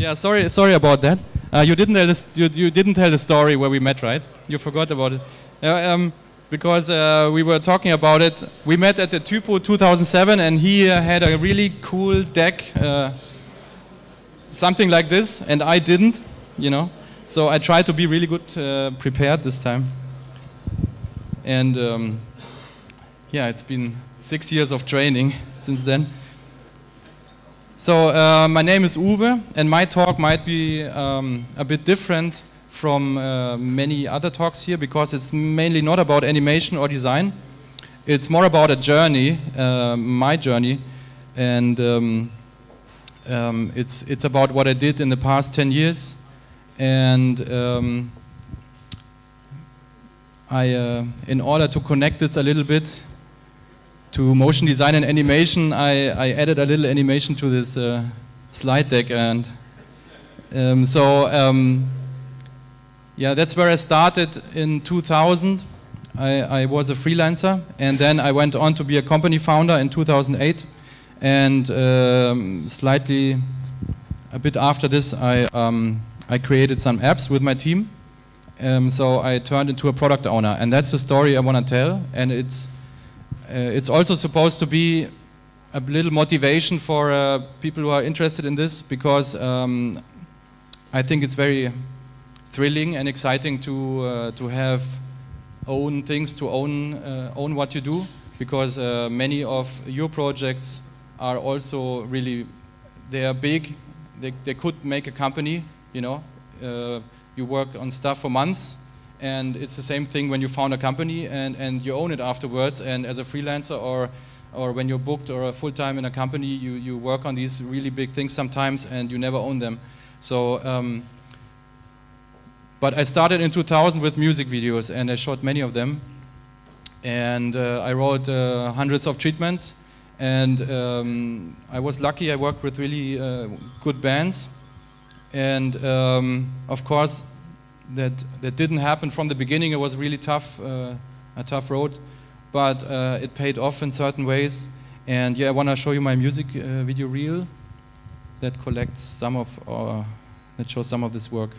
Yeah, sorry, sorry about that. Uh, you didn't tell the, you, you didn't tell the story where we met, right? You forgot about it. Uh, um, because uh, we were talking about it. We met at the Typo 2007, and he uh, had a really cool deck, uh, something like this, and I didn't, you know. So I tried to be really good uh, prepared this time. And um, yeah, it's been six years of training since then. So uh, my name is Uwe, and my talk might be um, a bit different from uh, many other talks here because it's mainly not about animation or design. It's more about a journey, uh, my journey, and um, um, it's it's about what I did in the past 10 years, and um, I, uh, in order to connect this a little bit to motion design and animation, I, I added a little animation to this uh, slide deck, and um, so um, yeah, that's where I started in 2000. I, I, was a freelancer, and then I went on to be a company founder in 2008. And um, slightly a bit after this, I, um, I created some apps with my team. Um, so I turned into a product owner, and that's the story I want to tell. And it's it's also supposed to be a little motivation for uh, people who are interested in this because um, I think it's very thrilling and exciting to uh, to have own things to own uh, own what you do because uh, many of your projects are also really they are big. They, they could make a company you know. Uh, you work on stuff for months and it's the same thing when you found a company and, and you own it afterwards and as a freelancer or or when you're booked or a full-time in a company you, you work on these really big things sometimes and you never own them so um, but I started in 2000 with music videos and I shot many of them. And uh, I wrote uh, hundreds of treatments. And um, I was lucky, I worked with really uh, good bands. And um, of course, that, that didn't happen from the beginning. It was really tough, uh, a tough road. But uh, it paid off in certain ways. And yeah, I want to show you my music uh, video reel that collects some of, that shows some of this work.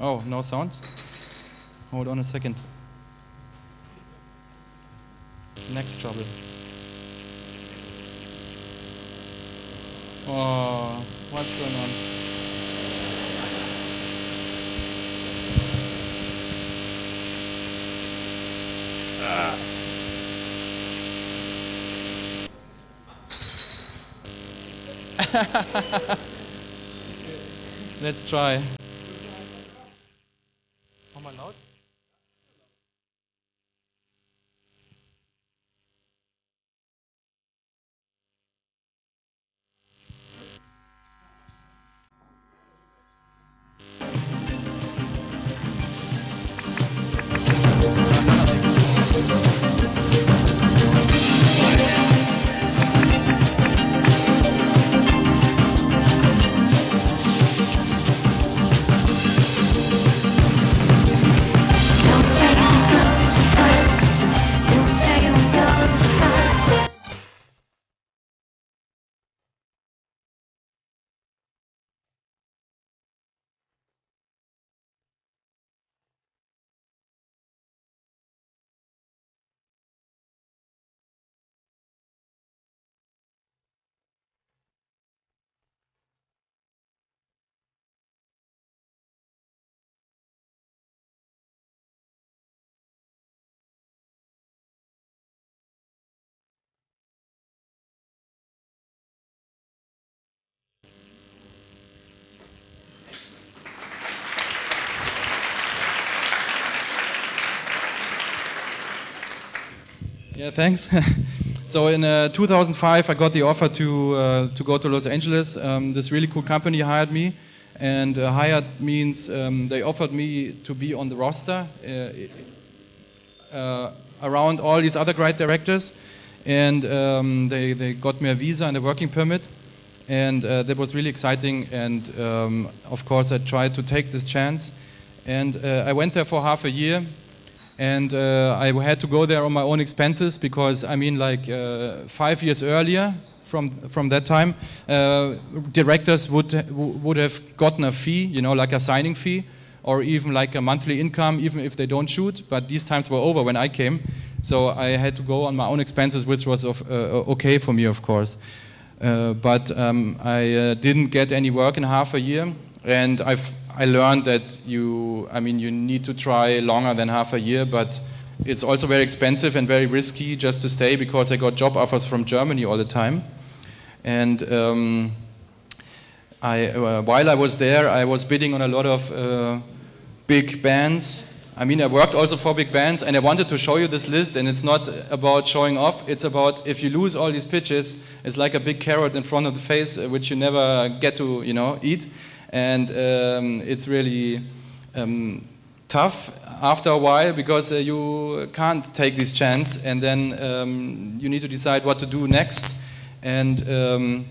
Oh, no sound? Hold on a second. Next trouble. Oh, what's going on? Ah. Let's try. Yeah, thanks. so in uh, 2005, I got the offer to uh, to go to Los Angeles. Um, this really cool company hired me, and uh, hired means um, they offered me to be on the roster uh, uh, around all these other great directors, and um, they they got me a visa and a working permit, and uh, that was really exciting. And um, of course, I tried to take this chance, and I went there for half a year and uh, I had to go there on my own expenses because I mean, like uh, five years earlier, from from that time. Uh, directors would would have gotten a fee, you know, like a signing fee, or even like a monthly income, even if they don't shoot. But these times were over when I came, so I had to go on my own expenses, which was of, uh, okay for me, of course. Uh, but um, I uh, didn't get any work in half a year, and I've I learned that you, I mean, you need to try longer than half a year, but it's also very expensive and very risky just to stay because I got job offers from Germany all the time. And um, I, uh, while I was there, I was bidding on a lot of uh, big bands. I mean, I worked also for big bands, and I wanted to show you this list, and it's not about showing off. It's about if you lose all these pitches, it's like a big carrot in front of the face, uh, which you never get to, you know, eat and um, it's really um, tough after a while because uh, you can't take this chance. And then um, you need to decide what to do next. And um,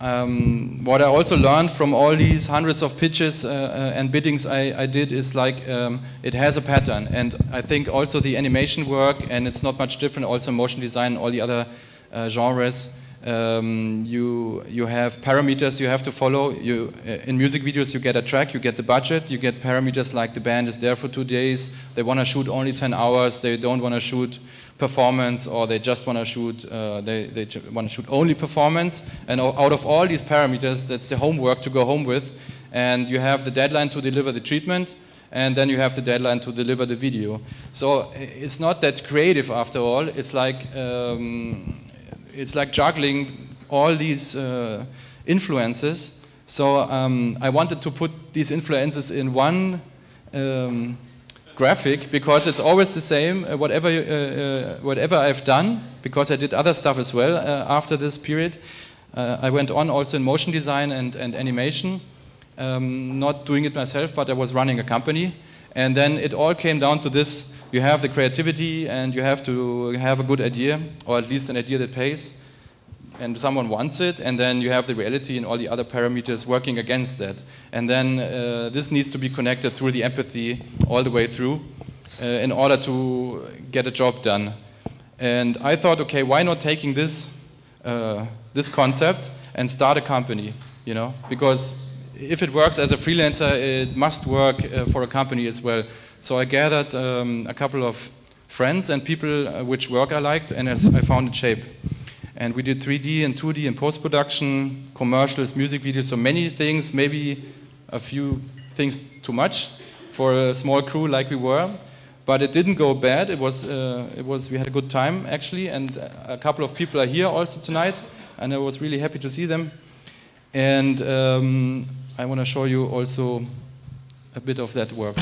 um, what I also learned from all these hundreds of pitches uh, uh, and biddings I, I, did is like um, it has a pattern. And I think also the animation work and it's not much different also motion design and all the other uh, genres um, you you have parameters you have to follow. You uh, in music videos you get a track, you get the budget, you get parameters like the band is there for two days. They want to shoot only 10 hours. They don't want to shoot performance, or they just want to shoot uh, they they want to shoot only performance. And out of all these parameters, that's the homework to go home with. And you have the deadline to deliver the treatment and then you have the deadline to deliver the video. So it's not that creative after all. It's like um, it's like juggling all these uh, influences. So um, I wanted to put these influences in one um, graphic because it's always the same. Uh, whatever uh, uh whatever I've done, because I did other stuff as well uh, after this period. I went on also in motion design and, and animation. Um, not doing it myself, but I was running a company. And then it all came down to this you have the creativity and you have to have a good idea, or at least an idea that pays, and someone wants it, and then you have the reality and all the other parameters working against that. And then uh, this needs to be connected through the empathy all the way through uh, in order to get a job done. And I thought, okay, why not taking this, uh, this concept and start a company, you know? Because if it works as a freelancer, it must work uh, for a company as well. So I gathered um, a couple of friends and people uh, which work I liked, and I found a shape. And we did 3D and 2D and post-production, commercials, music videos, so many things, maybe a few things too much for a small crew like we were. But it didn't go bad. It was, uh, it was, we had a good time actually, and a couple of people are here also tonight, and I was really happy to see them. And um, I want to show you also a bit of that work.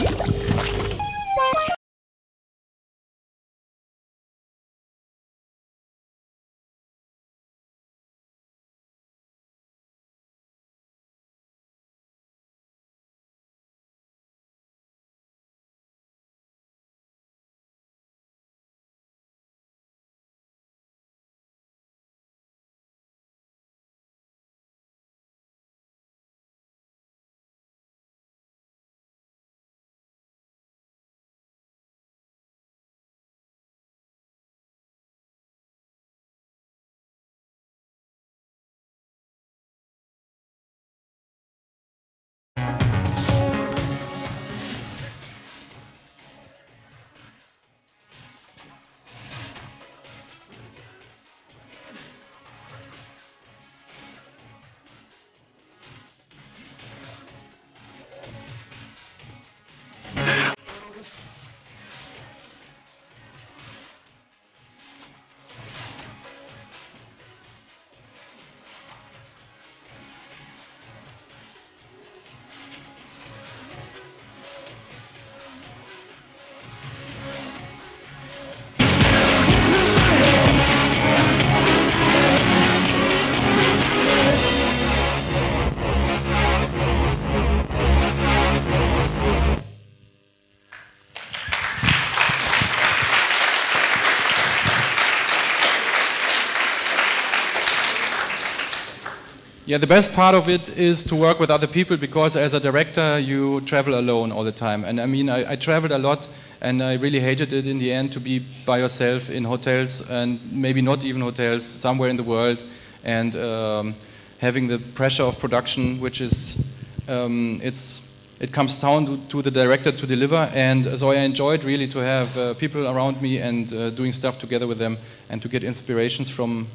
Yeah, the best part of it is to work with other people because as a director you travel alone all the time. And I mean, I, I traveled a lot and I really hated it in the end to be by yourself in hotels and maybe not even hotels somewhere in the world and um, having the pressure of production, which is um, it's it comes down to, to, the director to deliver. And so I enjoyed really to have uh, people around me and uh, doing stuff together with them and to get inspirations from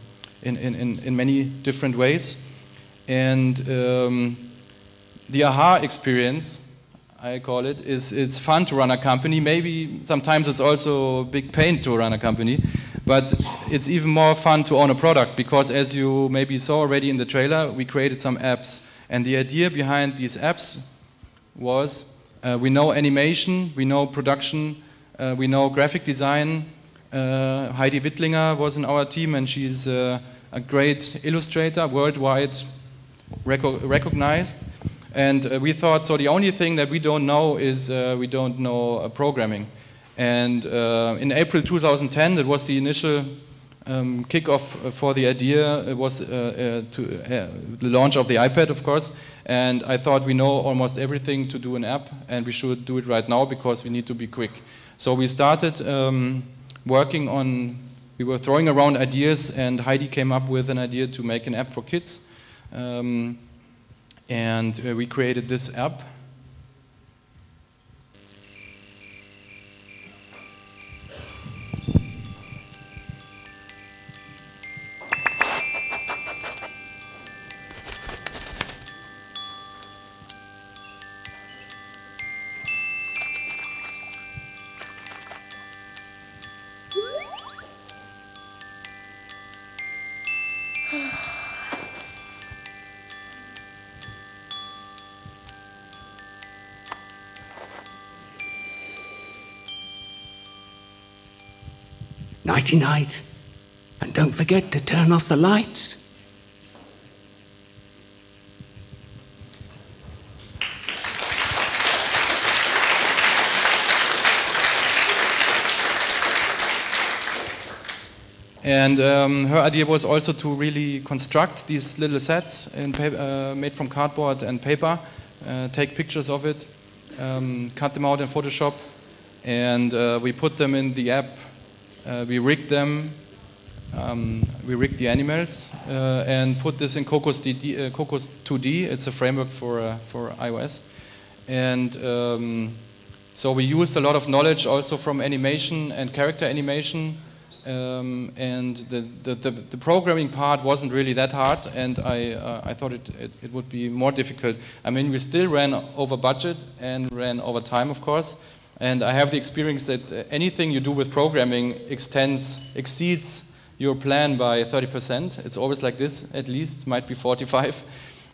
in, in, in many different ways. And um, the aha experience, I call it, is it's fun to run a company. Maybe sometimes it's also a big pain to run a company, but it's even more fun to own a product because as you maybe saw already in the trailer, we created some apps. And the idea behind these apps was uh, we know animation, we know production, uh, we know graphic design. Uh, Heidi Wittlinger was in our team, and she's uh, a great illustrator, worldwide reco recognized. And uh, we thought, so the only thing that we don't know is uh, we don't know programming. And in April 2010, that was the initial um, kickoff for the idea it was uh, uh, to uh, the launch of the iPad, of course. And I thought we know almost everything to do an app, and we should do it right now because we need to be quick. So we started um, working on. We were throwing around ideas, and Heidi came up with an idea to make an app for kids. Um, and uh, we created this app Nighty night. And don't forget to turn off the lights. And um, her idea was also to really construct these little sets uh, made from cardboard and paper, uh, take pictures of it, um, cut them out in Photoshop, and uh, we put them in the app uh, we rigged them, um, we rigged the animals uh, and put this in Cocos, DD, uh, Cocos 2D. It's a framework for, for iOS. And um, so we used a lot of knowledge also from animation and character animation. Um, and the, the, the, the, programming part wasn't really that hard, and I, uh, I thought it, it, it, would be more difficult. I mean, we still ran over budget and ran over time, of course, and I have the experience that uh, anything you do with programming extends, exceeds your plan by 30%. It's always like this, at least, might be 45,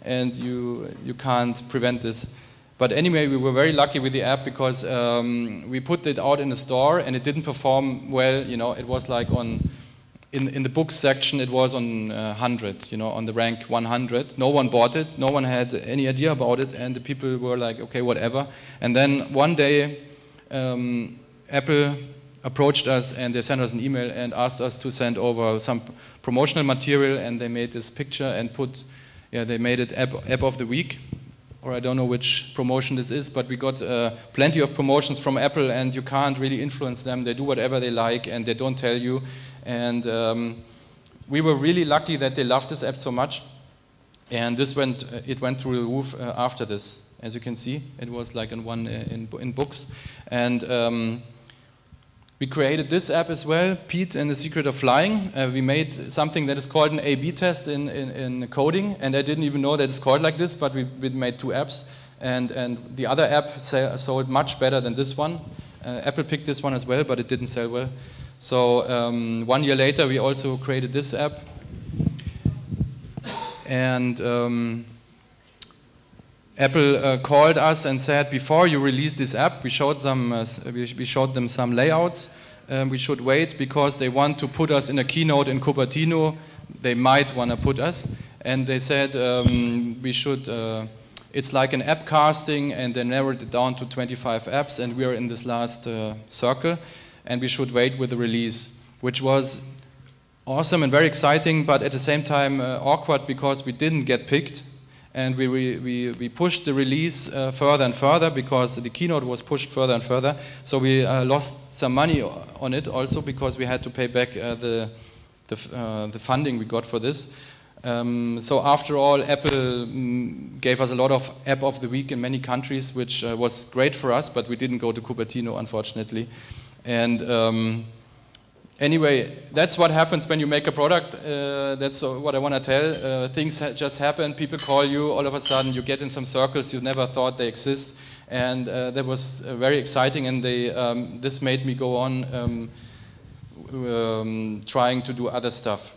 and you, you can't prevent this. But anyway, we were very lucky with the app because um, we put it out in the store and it didn't perform well. You know, it was like on, in, in the books section, it was on uh, 100, you know, on the rank 100. No one bought it, no one had any idea about it, and the people were like, okay, whatever. And then one day, um, Apple approached us and they sent us an email and asked us to send over some promotional material and they made this picture and put, yeah, they made it app, app of the week or I don't know which promotion this is, but we got uh, plenty of promotions from Apple and you can't really influence them. They do whatever they like and they don't tell you. And um, we were really lucky that they loved this app so much. And this went, uh, it went through the roof uh, after this. As you can see, it was like in one uh, in, in books. And um, we created this app as well, Pete and the Secret of Flying. Uh, we made something that is called an A-B test in, in, in, coding, and I didn't even know that it's called like this, but we, we made two apps. And, and the other app sold much better than this one. Uh, Apple picked this one as well, but it didn't sell well. So um, one year later, we also created this app. And um, Apple uh, called us and said, before you release this app, we showed, them, uh, we, we, showed them some layouts. Um, we should wait because they want to put us in a keynote in Cupertino. They might want to put us. And they said um, we should, uh, it's like an app casting, and they narrowed it down to 25 apps, and we are in this last uh, circle. And we should wait with the release, which was awesome and very exciting, but at the same time uh, awkward because we didn't get picked and we, we, we pushed the release uh, further and further because the keynote was pushed further and further. So we uh, lost some money on it also because we had to pay back uh, the, the, uh, the, funding we got for this. Um, so after all, Apple mm, gave us a lot of App of the Week in many countries, which uh, was great for us, but we didn't go to Cupertino, unfortunately. And um, anyway, that's what happens when you make a product. Uh, that's what I want to tell. Uh, things ha just happen. People call you. All of a sudden, you get in some circles you never thought they exist, and uh, that was uh, very exciting. And they, um, this made me go on um, um, trying to do other stuff.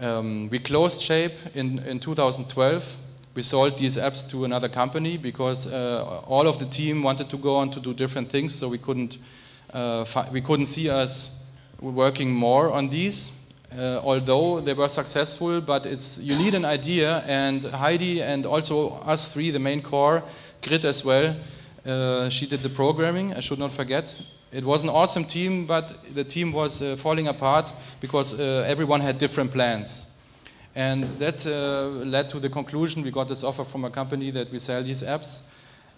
Um, we closed Shape in, in 2012. We sold these apps to another company because uh, all of the team wanted to go on to do different things, so we couldn't, uh, we couldn't see us working more on these. Uh, although they were successful, but it's you need an idea, and Heidi and also us three, the main core, Grit as well. Uh, she did the programming. I should not forget. It was an awesome team, but the team was uh, falling apart because uh, everyone had different plans. And that uh, led to the conclusion we got this offer from a company that we sell these apps.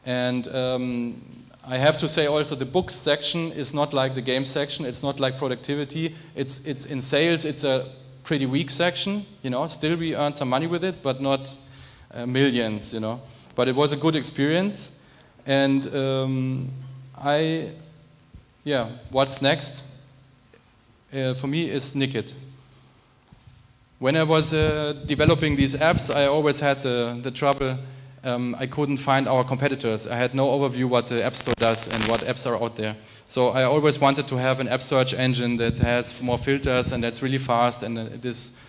And um, I have to say also the books section is not like the game section. It's not like productivity. It's, it's in sales, it's a pretty weak section. You know, still we earn some money with it, but not uh, millions, you know. But it was a good experience. And um, I, yeah, what's next uh, for me is Nikit. When I was uh, developing these apps, I always had the, the trouble um, I couldn't find our competitors. I had no overview what the App Store does and what apps are out there. So I always wanted to have an app search engine that has more filters and that's really fast and it, is,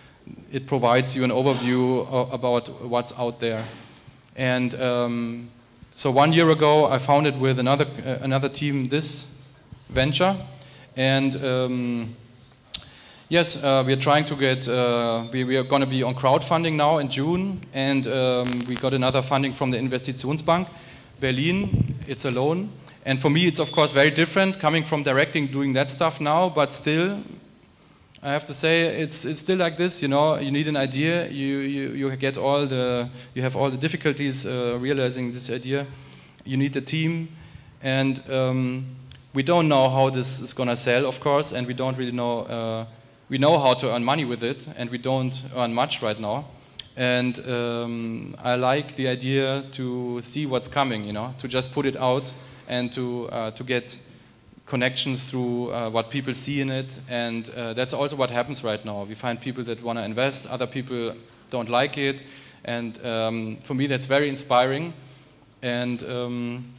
it provides you an overview about what's out there. And um, so one year ago, I founded with another, uh, another team this venture. And um, Yes, uh, we are trying to get, uh, we, we, are going to be on crowdfunding now in June, and um, we got another funding from the Investitionsbank Berlin. It's a loan. And for me, it's of course very different coming from directing, doing that stuff now, but still, I have to say, it's, it's still like this, you know, you need an idea, you, you, you get all the, you have all the difficulties uh, realizing this idea, you need a team, and um, we don't know how this is going to sell, of course, and we don't really know uh, we know how to earn money with it, and we don't earn much right now. And um, I like the idea to see what's coming, you know, to just put it out and to, uh, to get connections through uh, what people see in it. And uh, that's also what happens right now. We find people that want to invest, other people don't like it. And um, for me, that's very inspiring. And um,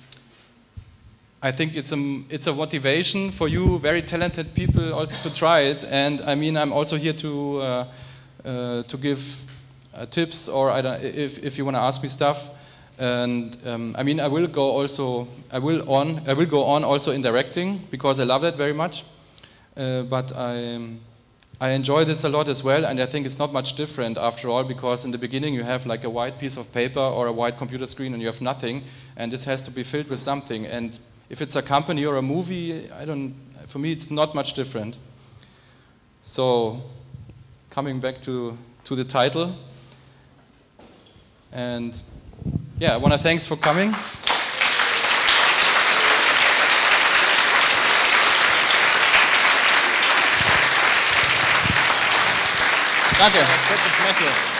I think it's a, it's a motivation for you, very talented people, also to try it. And I mean, I'm also here to, uh, uh, to give uh, tips or I don't, if, if you want to ask me stuff. And um, I mean, I will go also, I will on, I will go on also in directing because I love that very much. Uh, but I, I enjoy this a lot as well, and I think it's not much different after all because in the beginning you have like a white piece of paper or a white computer screen and you have nothing, and this has to be filled with something. And if it's a company or a movie, I don't, for me, it's not much different. So, coming back to, to the title, and yeah, I want to thanks for coming. Danke.